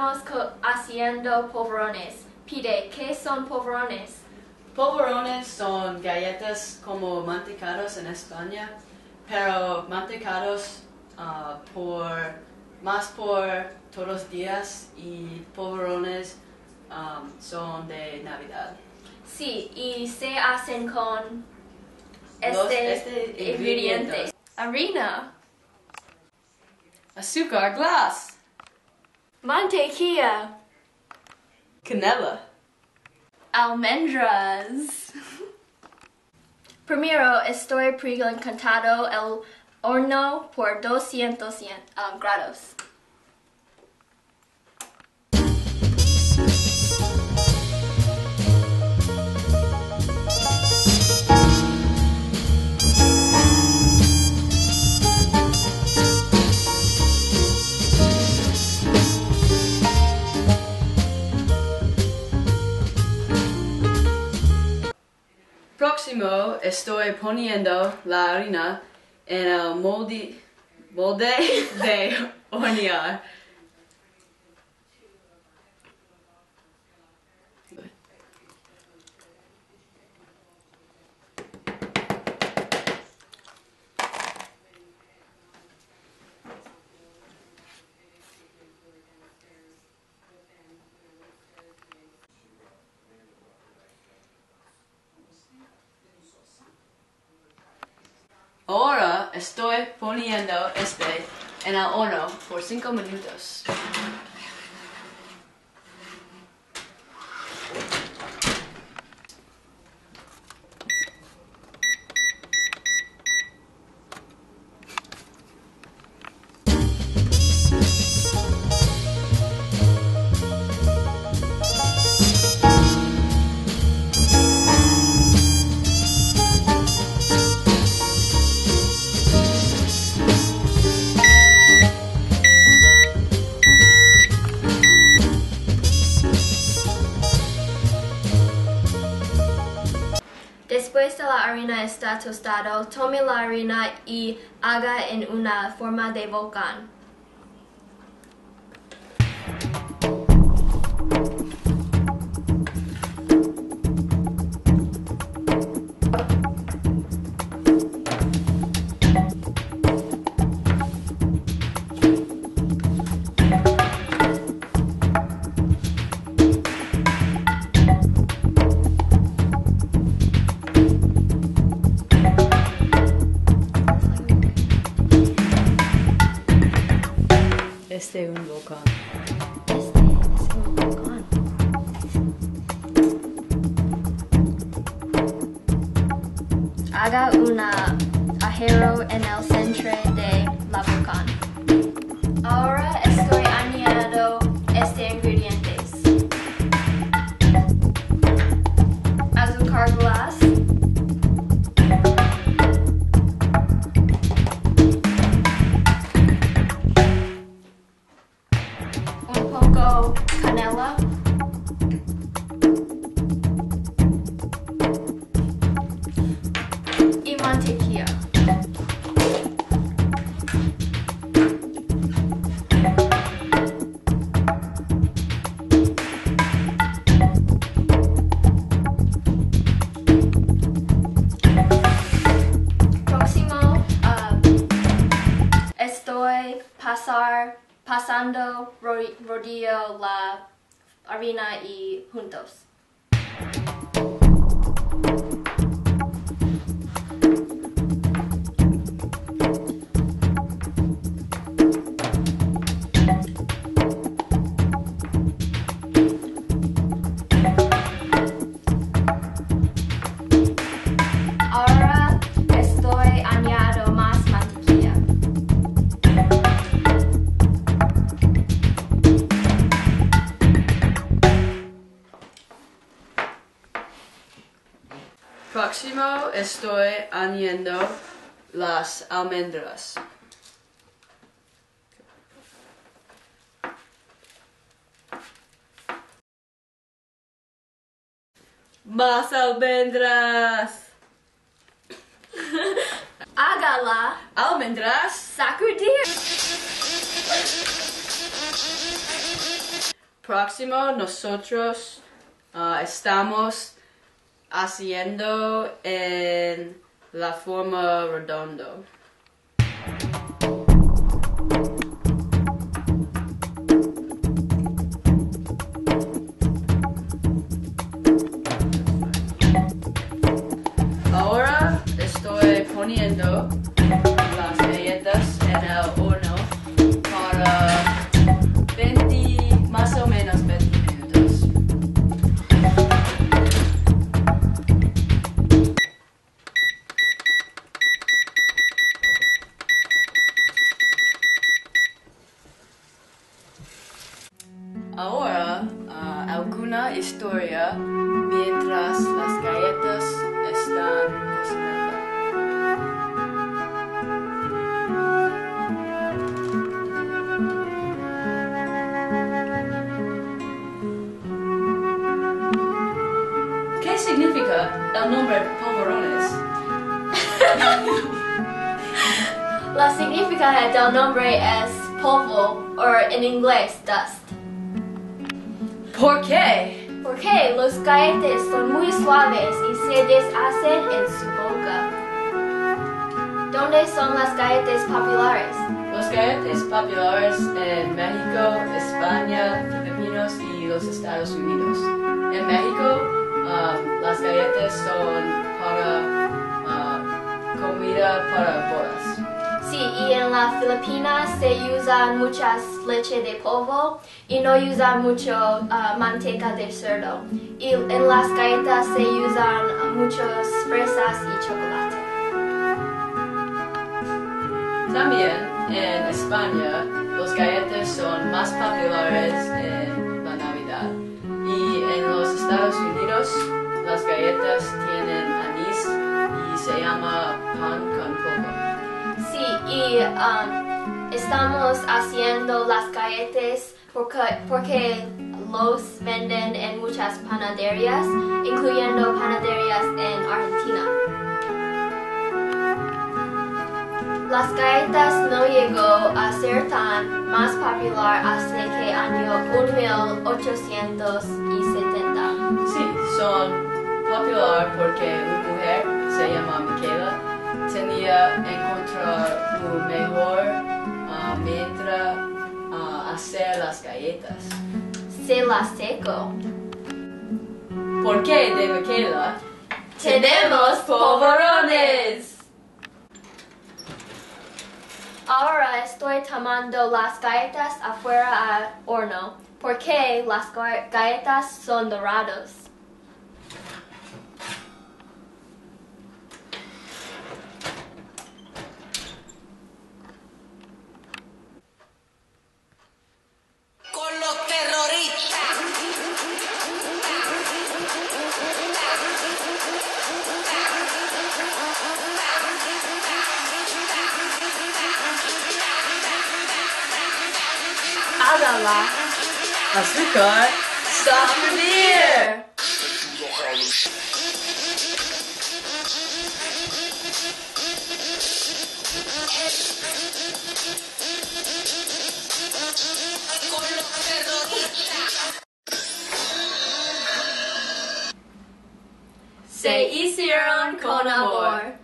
Estamos haciendo polvorones. Pide, ¿qué son polvorones? Polvorones son galletas como mantecados en España, pero mantecados ah, por más por todos los días y polvorones um, son de Navidad. Sí, y se hacen con este, este ingrediente. Harina, Azúcar glass, mantequilla, canela, almendras. Primero estoy precalentando el horno por 200 um, grados. Estoy poniendo la harina en el molde, molde de hornear. Ahora estoy poniendo este en el horno por 5 minutos. Después de la harina está tostado, tome la harina y haga en una forma de volcán. Este es un volcán. Este es un volcán. Haga un agujero en el centro canela. Pasando ro- rodillo la harina y juntos. Estoy añadiendo las almendras. Más almendras. Hágala Almendras. sacudir. próximo nosotros ah, estamos haciendo en la forma redondo. Ahora estoy poniendo La significado del nombre es polvo, o en inglés dust. ¿Por qué? Porque los galletas son muy suaves y se deshacen en su boca. ¿Dónde son las galletas populares? Los galletas populares en México, España, Filipinos y los Estados Unidos. En México, um, las galletas son para uh, comida para bodas. Sí, y en las Filipinas se usan muchas leche de polvo y no usan mucho ah, manteca de cerdo. Y en las galletas se usan muchas fresas y chocolate. También en España, los galletas son más populares en la Navidad. Y en los Estados Unidos, las galletas tienen anís y se llama pan y um, estamos haciendo las galletas porque, porque los venden en muchas panaderías, incluyendo panaderías en Argentina. Las galletas no llegó a ser tan más popular hasta que año 1870. Sí, son popular porque una mujer se llama Michaela tenía encontrar las galletas. Se las seco. ¿Por qué de Michaela? ¡Tenemos polvorones! Ahora estoy tomando las galletas afuera al horno porque las ga- galletas son dorados. Hágala. Azúcar. Soft beer. Con los terroristas. Se hicieron con amor.